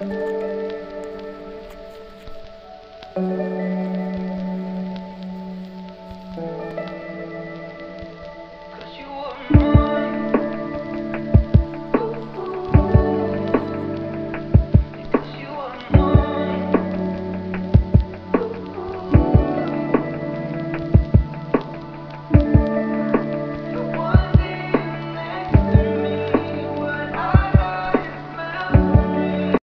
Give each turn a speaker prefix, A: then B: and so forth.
A: Música